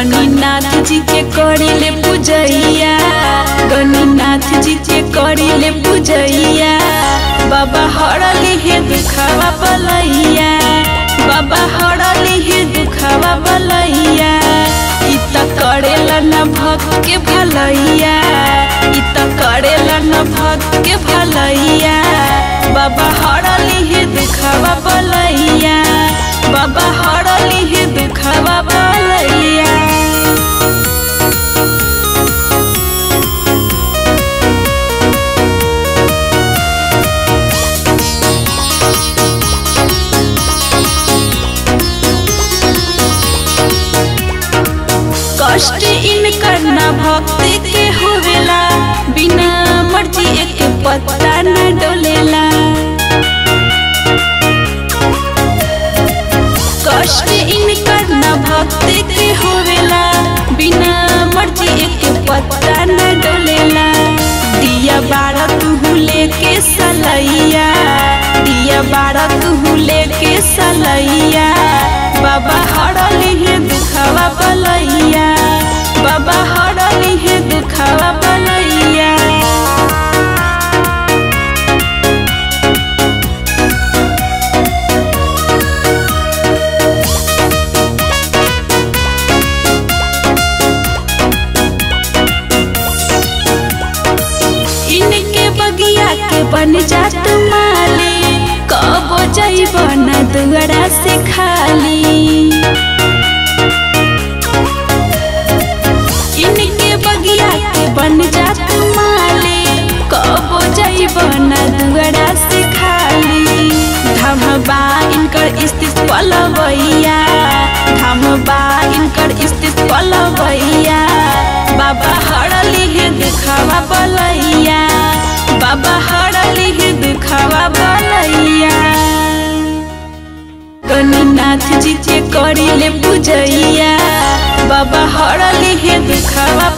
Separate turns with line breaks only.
गणिनाथ जी के करिले पूजैया। गणिनाथ जी के करिले पूजैया। बाबा हरली हे दुखावा बलैया बाबा हरली हे दुखावा बलैया इ त करेला न भक्त के भलैया। इ त करेला न भक्त के भलैया। कष्ट इनकर न भक्ति के होवेला। बिना मर्ज़ी एक पत्ता न डोलेला। कष्ट इनकर न भक्ति के होवेला। बिना मर्ज़ी एक पत्ता न डोलेला। दिया बारह तू लेके सलैया। दिया बारह तू लेके सलैया। बन जा माली, कबो दुआरा से खाली। इनके बगिया के बन जा दुआरा से खाली। धम बा इनकर स्थित पलवैया धम बा इनकर स्थित बाबा हरली हे दुखावा बलैया गणनाथ जी के करिले पूजैया बाबा हरली है दुखावा